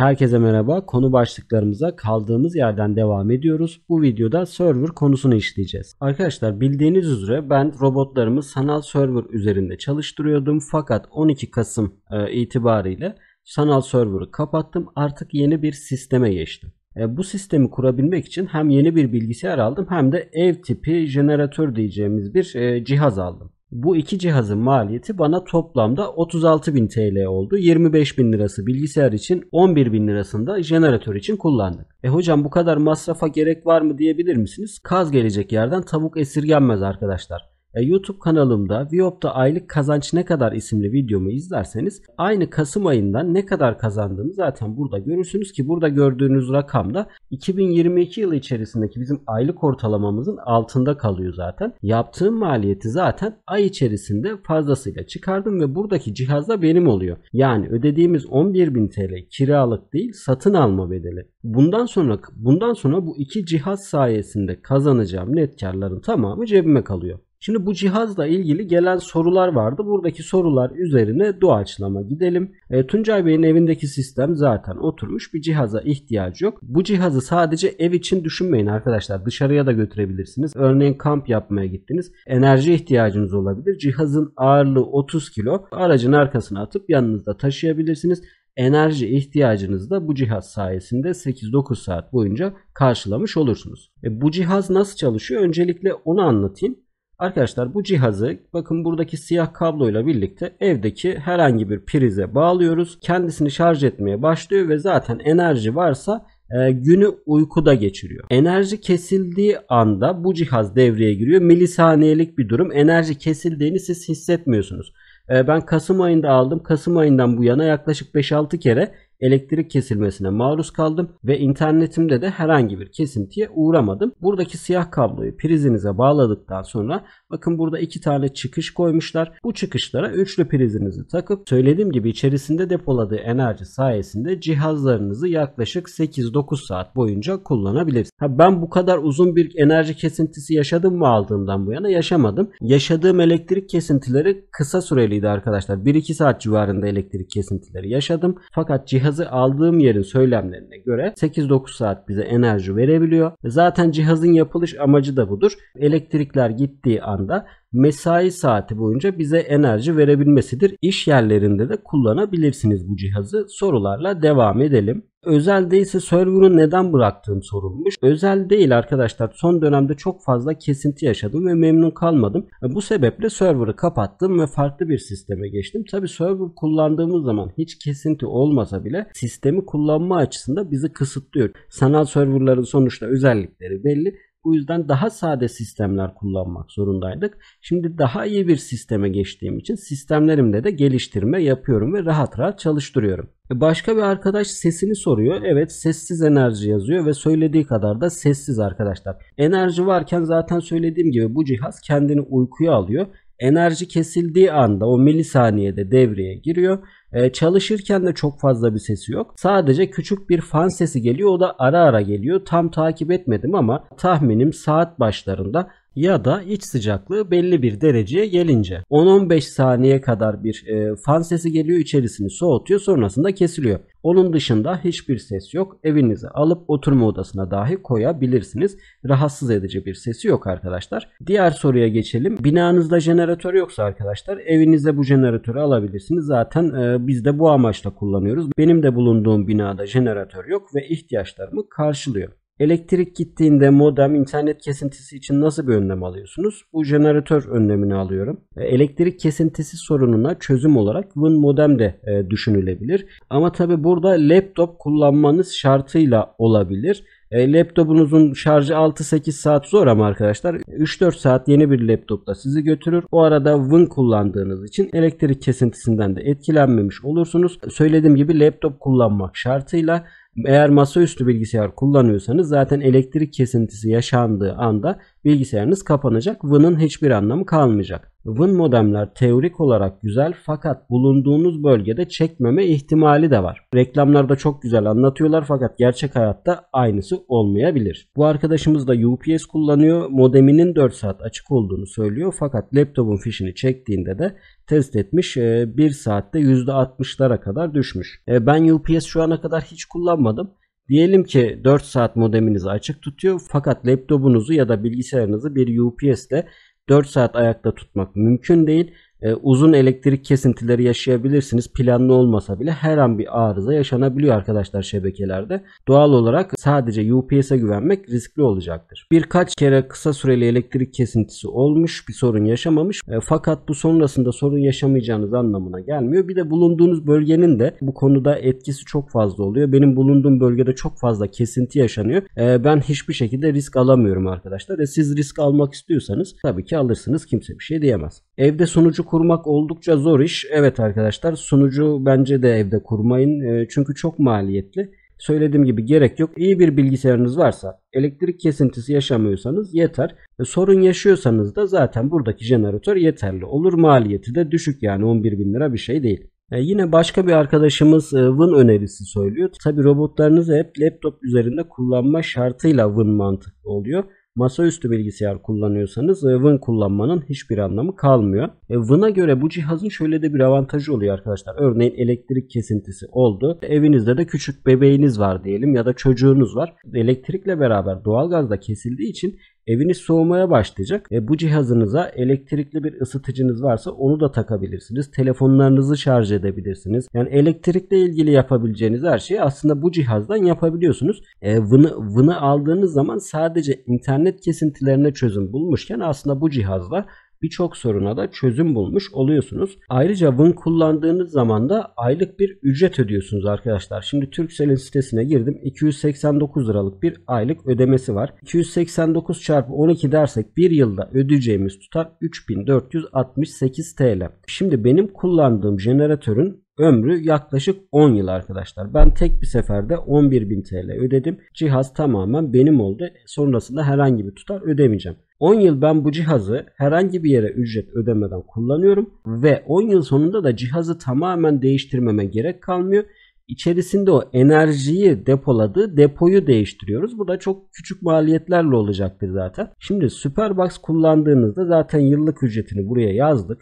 Herkese merhaba. Konu başlıklarımıza kaldığımız yerden devam ediyoruz. Bu videoda server konusunu işleyeceğiz. Arkadaşlar bildiğiniz üzere ben robotlarımı sanal server üzerinde çalıştırıyordum. Fakat 12 Kasım e, itibariyle sanal server'ı kapattım. Artık yeni bir sisteme geçtim. E, bu sistemi kurabilmek için hem yeni bir bilgisayar aldım hem de ev tipi jeneratör diyeceğimiz bir e, cihaz aldım. Bu iki cihazın maliyeti bana toplamda 36.000 TL oldu. 25.000 lirası bilgisayar için 11.000 lirasında jeneratör için kullandık. E hocam bu kadar masrafa gerek var mı diyebilir misiniz? Kaz gelecek yerden tavuk esirgenmez arkadaşlar. E, YouTube kanalımda Viop'ta aylık kazanç ne kadar isimli videomu izlerseniz aynı Kasım ayından ne kadar kazandığımı zaten burada görürsünüz ki burada gördüğünüz rakam da 2022 yılı içerisindeki bizim aylık ortalamamızın altında kalıyor zaten. Yaptığım maliyeti zaten ay içerisinde fazlasıyla çıkardım ve buradaki cihaz da benim oluyor. Yani ödediğimiz 11.000 TL kiralık değil satın alma bedeli. Bundan sonra bundan sonra bu iki cihaz sayesinde kazanacağım net karların tamamı cebime kalıyor. Şimdi bu cihazla ilgili gelen sorular vardı. Buradaki sorular üzerine doğaçlama gidelim. E, Tuncay Bey'in evindeki sistem zaten oturmuş. Bir cihaza ihtiyacı yok. Bu cihazı sadece ev için düşünmeyin arkadaşlar. Dışarıya da götürebilirsiniz. Örneğin kamp yapmaya gittiniz. Enerji ihtiyacınız olabilir. Cihazın ağırlığı 30 kilo. Aracın arkasına atıp yanınızda taşıyabilirsiniz enerji ihtiyacınızı da bu cihaz sayesinde 8-9 saat boyunca karşılamış olursunuz. E bu cihaz nasıl çalışıyor? Öncelikle onu anlatayım. Arkadaşlar bu cihazı bakın buradaki siyah kabloyla birlikte evdeki herhangi bir prize bağlıyoruz. Kendisini şarj etmeye başlıyor ve zaten enerji varsa e, günü uykuda geçiriyor. Enerji kesildiği anda bu cihaz devreye giriyor. Milisaniyelik bir durum. Enerji kesildiğini siz hissetmiyorsunuz. E, ben Kasım ayında aldım. Kasım ayından bu yana yaklaşık 5-6 kere elektrik kesilmesine maruz kaldım ve internetimde de herhangi bir kesintiye uğramadım. Buradaki siyah kabloyu prizinize bağladıktan sonra bakın burada iki tane çıkış koymuşlar. Bu çıkışlara üçlü prizinizi takıp söylediğim gibi içerisinde depoladığı enerji sayesinde cihazlarınızı yaklaşık 8-9 saat boyunca kullanabilirsiniz. Ben bu kadar uzun bir enerji kesintisi yaşadım mı aldığımdan bu yana yaşamadım. Yaşadığım elektrik kesintileri kısa süreliydi arkadaşlar. 1-2 saat civarında elektrik kesintileri yaşadım. Fakat cihaz cihazı aldığım yerin söylemlerine göre 8-9 saat bize enerji verebiliyor. Zaten cihazın yapılış amacı da budur. Elektrikler gittiği anda mesai saati boyunca bize enerji verebilmesidir. İş yerlerinde de kullanabilirsiniz bu cihazı. Sorularla devam edelim. Özel değilse server'ı neden bıraktığım sorulmuş. Özel değil arkadaşlar. Son dönemde çok fazla kesinti yaşadım ve memnun kalmadım. Bu sebeple server'ı kapattım ve farklı bir sisteme geçtim. Tabi server kullandığımız zaman hiç kesinti olmasa bile sistemi kullanma açısında bizi kısıtlıyor. Sanal serverların sonuçta özellikleri belli. Bu yüzden daha sade sistemler kullanmak zorundaydık. Şimdi daha iyi bir sisteme geçtiğim için sistemlerimde de geliştirme yapıyorum ve rahat rahat çalıştırıyorum. E, başka bir arkadaş sesini soruyor. Evet sessiz enerji yazıyor ve söylediği kadar da sessiz arkadaşlar. Enerji varken zaten söylediğim gibi bu cihaz kendini uykuya alıyor enerji kesildiği anda o milisaniyede devreye giriyor. Ee, çalışırken de çok fazla bir sesi yok. Sadece küçük bir fan sesi geliyor. O da ara ara geliyor. Tam takip etmedim ama tahminim saat başlarında ya da iç sıcaklığı belli bir dereceye gelince 10-15 saniye kadar bir e, fan sesi geliyor içerisini soğutuyor sonrasında kesiliyor. Onun dışında hiçbir ses yok. Evinize alıp oturma odasına dahi koyabilirsiniz. Rahatsız edici bir sesi yok arkadaşlar. Diğer soruya geçelim. Binanızda jeneratör yoksa arkadaşlar evinize bu jeneratörü alabilirsiniz. Zaten e, biz de bu amaçla kullanıyoruz. Benim de bulunduğum binada jeneratör yok ve ihtiyaçlarımı karşılıyor. Elektrik gittiğinde modem internet kesintisi için nasıl bir önlem alıyorsunuz? Bu jeneratör önlemini alıyorum. E, elektrik kesintisi sorununa çözüm olarak Win modem de e, düşünülebilir. Ama tabi burada laptop kullanmanız şartıyla olabilir. E, laptopunuzun şarjı 6-8 saat zor ama arkadaşlar 3-4 saat yeni bir laptopta sizi götürür. O arada Win kullandığınız için elektrik kesintisinden de etkilenmemiş olursunuz. Söylediğim gibi laptop kullanmak şartıyla eğer masaüstü bilgisayar kullanıyorsanız zaten elektrik kesintisi yaşandığı anda bilgisayarınız kapanacak. V'nın hiçbir anlamı kalmayacak. Win modemler teorik olarak güzel fakat bulunduğunuz bölgede çekmeme ihtimali de var. Reklamlarda çok güzel anlatıyorlar fakat gerçek hayatta aynısı olmayabilir. Bu arkadaşımız da UPS kullanıyor. Modeminin 4 saat açık olduğunu söylüyor fakat laptopun fişini çektiğinde de test etmiş 1 e, saatte %60'lara kadar düşmüş. E, ben UPS şu ana kadar hiç kullanmadım. Diyelim ki 4 saat modeminizi açık tutuyor fakat laptopunuzu ya da bilgisayarınızı bir UPS ile 4 saat ayakta tutmak mümkün değil e, uzun elektrik kesintileri yaşayabilirsiniz. Planlı olmasa bile her an bir arıza yaşanabiliyor arkadaşlar şebekelerde. Doğal olarak sadece UPS'e güvenmek riskli olacaktır. Birkaç kere kısa süreli elektrik kesintisi olmuş, bir sorun yaşamamış. E, fakat bu sonrasında sorun yaşamayacağınız anlamına gelmiyor. Bir de bulunduğunuz bölgenin de bu konuda etkisi çok fazla oluyor. Benim bulunduğum bölgede çok fazla kesinti yaşanıyor. E, ben hiçbir şekilde risk alamıyorum arkadaşlar. E, siz risk almak istiyorsanız tabii ki alırsınız. Kimse bir şey diyemez. Evde sunucu kurmak oldukça zor iş. Evet arkadaşlar sunucu bence de evde kurmayın. E, çünkü çok maliyetli. Söylediğim gibi gerek yok. İyi bir bilgisayarınız varsa, elektrik kesintisi yaşamıyorsanız yeter. Sorun yaşıyorsanız da zaten buradaki jeneratör yeterli olur. Maliyeti de düşük yani 11 bin lira bir şey değil. E, yine başka bir arkadaşımız e, Win önerisi söylüyor. Tabi robotlarınızı hep laptop üzerinde kullanma şartıyla Win mantıklı oluyor masaüstü bilgisayar kullanıyorsanız e, Win kullanmanın hiçbir anlamı kalmıyor. E, Win'a göre bu cihazın şöyle de bir avantajı oluyor arkadaşlar. Örneğin elektrik kesintisi oldu. Evinizde de küçük bebeğiniz var diyelim ya da çocuğunuz var. Elektrikle beraber doğalgaz da kesildiği için Eviniz soğumaya başlayacak. E, bu cihazınıza elektrikli bir ısıtıcınız varsa onu da takabilirsiniz. Telefonlarınızı şarj edebilirsiniz. Yani elektrikle ilgili yapabileceğiniz her şeyi aslında bu cihazdan yapabiliyorsunuz. E, Vını, Vını aldığınız zaman sadece internet kesintilerine çözüm bulmuşken aslında bu cihazla birçok soruna da çözüm bulmuş oluyorsunuz. Ayrıca Win kullandığınız zaman da aylık bir ücret ödüyorsunuz arkadaşlar. Şimdi Turkcell'in sitesine girdim. 289 liralık bir aylık ödemesi var. 289 çarpı 12 dersek bir yılda ödeyeceğimiz tutar 3468 TL. Şimdi benim kullandığım jeneratörün ömrü yaklaşık 10 yıl arkadaşlar. Ben tek bir seferde 11.000 TL ödedim. Cihaz tamamen benim oldu. Sonrasında herhangi bir tutar ödemeyeceğim. 10 yıl ben bu cihazı herhangi bir yere ücret ödemeden kullanıyorum ve 10 yıl sonunda da cihazı tamamen değiştirmeme gerek kalmıyor. İçerisinde o enerjiyi depoladığı depoyu değiştiriyoruz. Bu da çok küçük maliyetlerle olacaktır zaten. Şimdi Superbox kullandığınızda zaten yıllık ücretini buraya yazdık.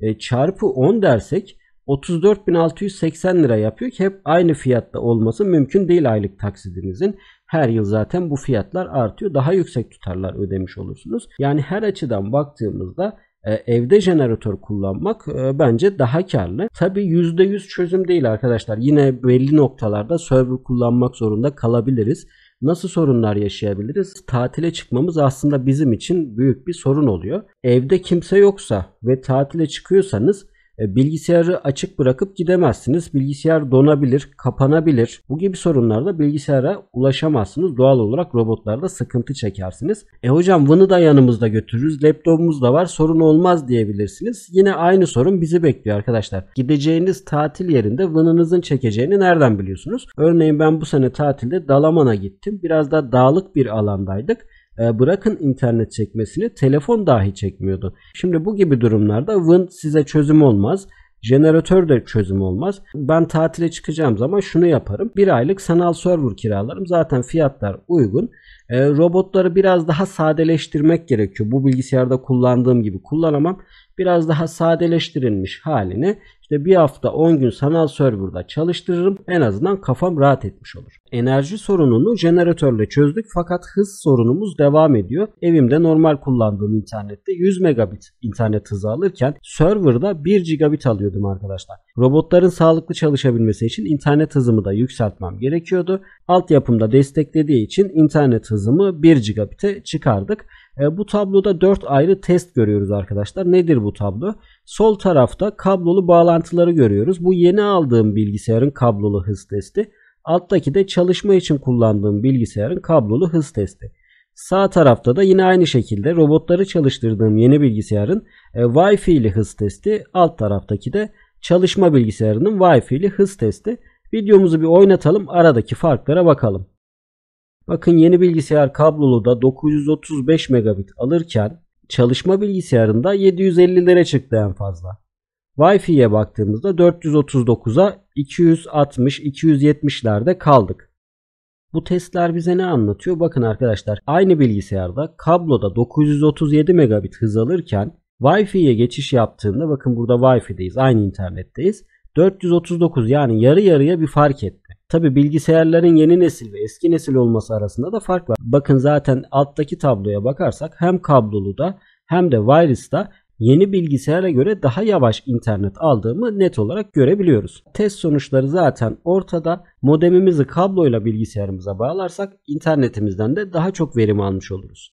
E, çarpı 10 dersek 34.680 lira yapıyor ki hep aynı fiyatta olması mümkün değil aylık taksidinizin. Her yıl zaten bu fiyatlar artıyor. Daha yüksek tutarlar ödemiş olursunuz. Yani her açıdan baktığımızda e, evde jeneratör kullanmak e, bence daha karlı. Tabi %100 çözüm değil arkadaşlar. Yine belli noktalarda server kullanmak zorunda kalabiliriz. Nasıl sorunlar yaşayabiliriz? Tatile çıkmamız aslında bizim için büyük bir sorun oluyor. Evde kimse yoksa ve tatile çıkıyorsanız bilgisayarı açık bırakıp gidemezsiniz. Bilgisayar donabilir, kapanabilir. Bu gibi sorunlarda bilgisayara ulaşamazsınız. Doğal olarak robotlarda sıkıntı çekersiniz. E hocam Vın'ı da yanımızda götürürüz. Laptopumuz da var. Sorun olmaz diyebilirsiniz. Yine aynı sorun bizi bekliyor arkadaşlar. Gideceğiniz tatil yerinde Vın'ınızın çekeceğini nereden biliyorsunuz? Örneğin ben bu sene tatilde Dalaman'a gittim. Biraz da dağlık bir alandaydık. E, bırakın internet çekmesini telefon dahi çekmiyordu. Şimdi bu gibi durumlarda Win size çözüm olmaz. Jeneratör de çözüm olmaz. Ben tatile çıkacağım zaman şunu yaparım. Bir aylık sanal server kiralarım. Zaten fiyatlar uygun. E, robotları biraz daha sadeleştirmek gerekiyor. Bu bilgisayarda kullandığım gibi kullanamam. Biraz daha sadeleştirilmiş halini işte bir hafta 10 gün sanal serverda çalıştırırım. En azından kafam rahat etmiş olur. Enerji sorununu jeneratörle çözdük fakat hız sorunumuz devam ediyor. Evimde normal kullandığım internette 100 megabit internet hızı alırken serverda 1 gigabit alıyordum arkadaşlar. Robotların sağlıklı çalışabilmesi için internet hızımı da yükseltmem gerekiyordu. Altyapımda desteklediği için internet hızımı 1 gigabit'e çıkardık. E, bu tabloda 4 ayrı test görüyoruz arkadaşlar. Nedir bu tablo? Sol tarafta kablolu bağlantıları görüyoruz. Bu yeni aldığım bilgisayarın kablolu hız testi. Alttaki de çalışma için kullandığım bilgisayarın kablolu hız testi. Sağ tarafta da yine aynı şekilde robotları çalıştırdığım yeni bilgisayarın e, Wi-Fi'li hız testi. Alt taraftaki de çalışma bilgisayarının Wi-Fi'li hız testi. Videomuzu bir oynatalım aradaki farklara bakalım. Bakın yeni bilgisayar kablolu da 935 megabit alırken çalışma bilgisayarında 750'lere çıktı en fazla. Wi-Fi'ye baktığımızda 439'a 260-270'lerde kaldık. Bu testler bize ne anlatıyor? Bakın arkadaşlar aynı bilgisayarda kabloda 937 megabit hız alırken Wi-Fi'ye geçiş yaptığında bakın burada Wi-Fi'deyiz aynı internetteyiz. 439 yani yarı yarıya bir fark etti. Tabi bilgisayarların yeni nesil ve eski nesil olması arasında da fark var. Bakın zaten alttaki tabloya bakarsak hem kablolu da hem de wireless'ta yeni bilgisayara göre daha yavaş internet aldığımı net olarak görebiliyoruz. Test sonuçları zaten ortada. Modemimizi kabloyla bilgisayarımıza bağlarsak internetimizden de daha çok verim almış oluruz.